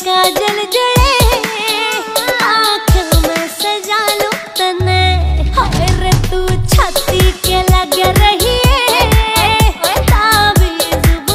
का जल